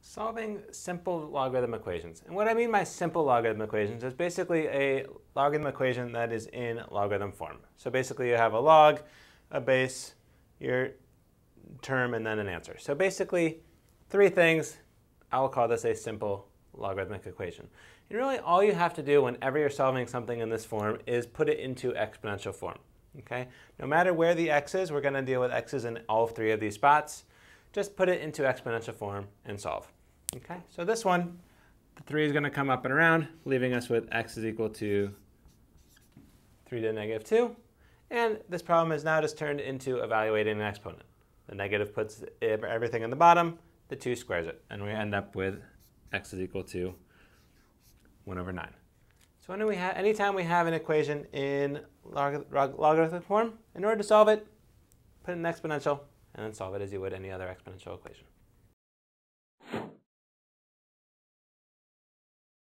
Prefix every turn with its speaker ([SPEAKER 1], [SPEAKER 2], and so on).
[SPEAKER 1] Solving simple logarithm equations. And what I mean by simple logarithm equations is basically a logarithm equation that is in logarithm form. So basically you have a log, a base, your term, and then an answer. So basically three things. I will call this a simple logarithmic equation. And really all you have to do whenever you're solving something in this form is put it into exponential form. Okay? No matter where the x is, we're going to deal with x's in all three of these spots. Just put it into exponential form and solve. Okay, so this one, the 3 is going to come up and around, leaving us with x is equal to 3 to the negative 2. And this problem is now just turned into evaluating an exponent. The negative puts everything in the bottom, the 2 squares it, and we end up with x is equal to 1 over 9. So when we have anytime we have an equation in log logarithmic form, in order to solve it, put in an exponential, and then solve it as you would any other exponential equation.